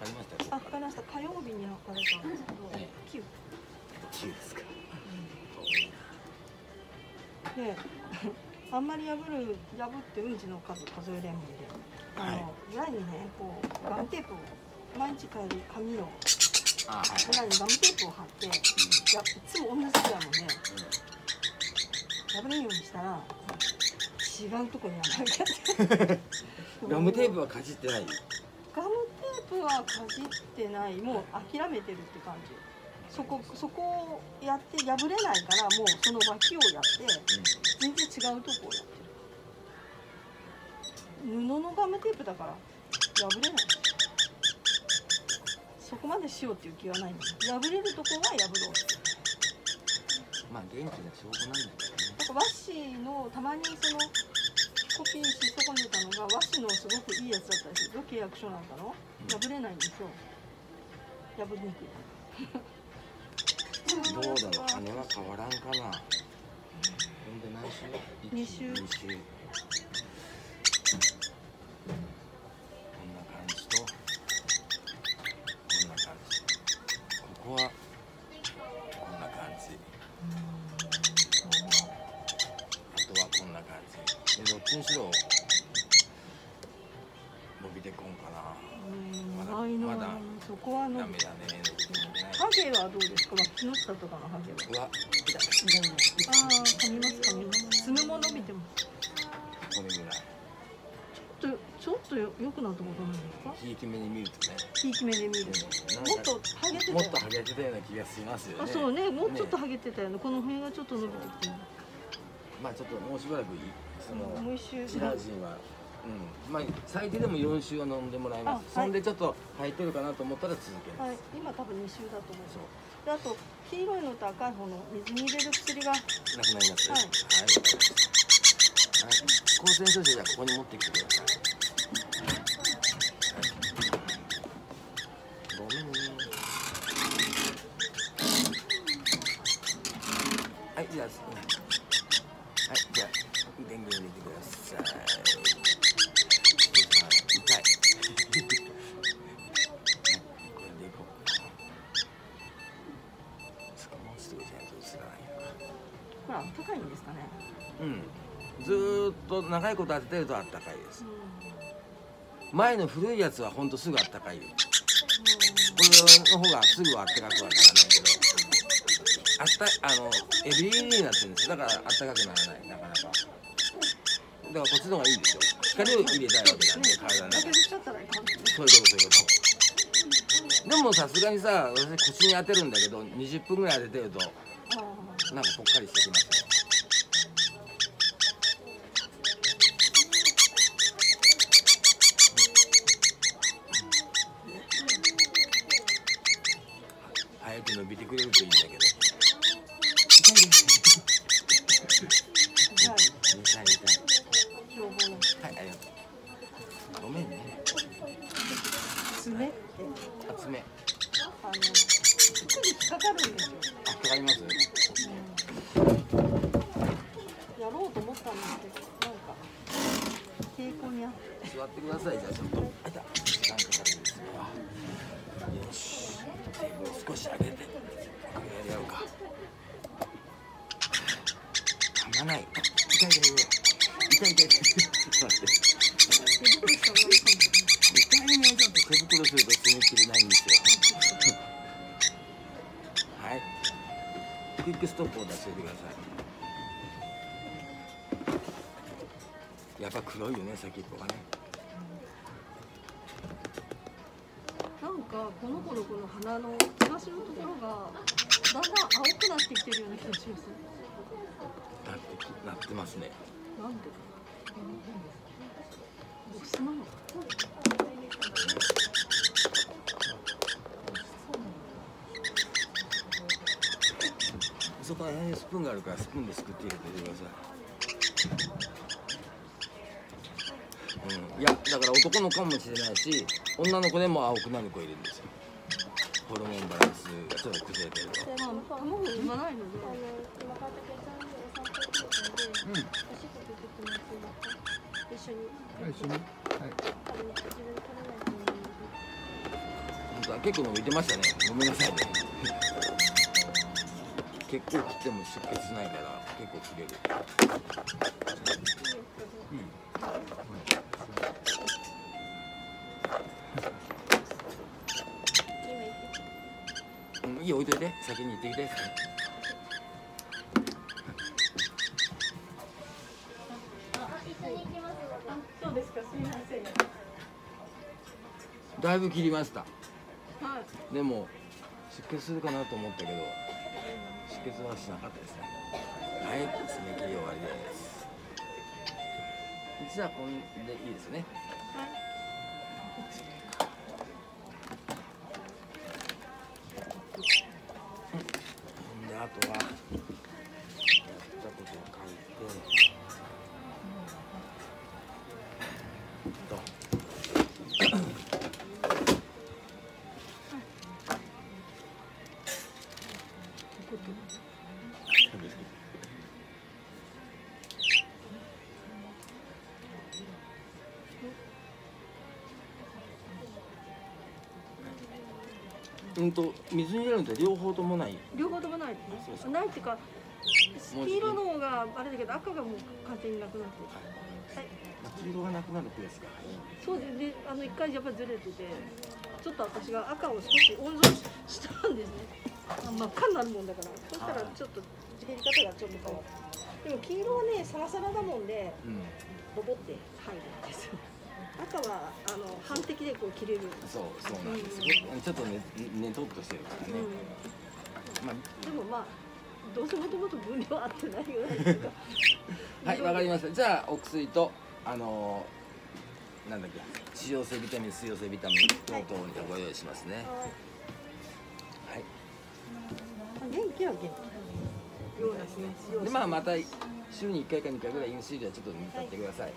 ありましたよあ、ました。火曜日に測れたんですけどええ、九。9ですか。で、あんまり破る破ってうんちの数数えれんもんで、あの、裏にねこうガムテープを毎日変える紙のあはい。裏にガムテープを貼って、やいつも同じくやもんね。破れんようにしたら違うとこに破れて。ガムテープはかじってないプはかじってない。もう諦めてるって感じ。そこそこをやって破れないからもうその脇をやって全然違うとこをやってる。布のガムテープだから破れない。そこまでしようっていう気はないんだ破れるとこは破ろうまあ元気な証拠なんだけどね。和紙のたまにそのコピーし損ねたのが和紙のすごくいいやつだったりするよ契約書なんかの？破れないんですよ破りにくい。どうだろう。羽は変わらんかな。ほんで何週二週。二週にしろ伸びてこんかな。うんないのまだ。そこはダメだねハゲはどうですか？木下とかのハゲは。うわ。痛いああ噛みます噛みます。爪も伸びてます。これぐらい。ちょっとちょっとよ良くなったことないですか？ひいき目に見るとね。ひいき目で見る。もっとハゲてたよもっとハゲてたような気がしますよね。あそうね。もうちょっとね。ハゲてたよね。この辺がちょっと伸びてきてるまあちょっともうしばらくいい？そのシラジンは、うん、まあ最低でも4週は飲んでもらいます。あはい。そんでちょっと生えてるかなと思ったら続けます。はい。今多分2週だと思う。そうであと黄色いのと赤い方の水に入れる薬が。なくなります。はい。はい。抗生処置じゃあここに持ってきてください。ごめんね。はい、じゃあ、と長いこと当ててるとあったかいです。前の古いやつはほんとすぐあったかいよ。これの方がすぐあったかくはならないけど。あったあの LED になってるんですよだからあったかくならないなかなかだからこっちの方がいいでしょ光を入れたいわけなんで体の中にだけどしちゃったらいかんですねそういうことそういうことでもさすがにさ私腰に当てるんだけど20分ぐらい当ててるとなんかぽっかりしてきますよ早く伸びてくれるといいんだけど痛い痛いはいありがとうごめんね爪ってあ爪あのすぐ引っかかるんですよ、あかかりますやろうと思ったんですけどなんか抵抗にあって座ってくださいじゃあちょっとあいた時間かかるんですよよしテーブルを少し上げてこれやろうか噛まない痛い。痛い痛い。痛い痛い。痛いちょっと待って手袋した方がい。いかもし痛い。ねちょっと手袋すると爪切れない。んですよはいクイックストップを出しておい。てくださいやっぱ黒い。よね先っぽがねかこの子のこの鼻の東のところがだんだん青くなってきてるような気がします。なってきなってますね。なんでボスなのそこら辺にスプーンがあるからスプーンですくって入れてください。いやだから男の子かもしれないし女の子でも青くなる子いるんですよ。ホルモンバランスがちょっと崩れてると。まあ卵産まないのであの今川竹さん、一緒にはい結構伸びてましたねごめん。なさいね結構切っても出血ないから結構切れる置いといて先に行ってきてあ一緒に行きますあそうですかすみませんだいぶ切りましたはいでも出血するかなと思ったけど出血はしなかったですねはい爪切り終わりですじゃあこんでいいですねほうんと水に入れるのって両方ともない？両方ともないですね。ないっていうか黄色の方があれだけど赤がもう完全になくなってはい。黄色がなくなるプレスがそうですであの一回やっぱりずれててちょっと私が赤を少し温存したんですね。あ真っ赤になるもんだから。そしたらちょっと切り方がちょっと変わって。でも黄色はねサラサラだもんでうん。ボボって入るんですよ赤はあの半滴でこう切れる、そうそうなんです、うん。ちょっとねねとっとしてるからね、うまん、でもまあどうせもともと分量合ってないぐらいですかあ、はいわかりました。じゃあお薬とあのーなんだっけ脂溶性ビタミン水溶性ビタミン等々にご用意しますね。はい。はい。元気は元気。ようですねでまあまた週に1回か2回ぐらいインスリンはちょっと見たってください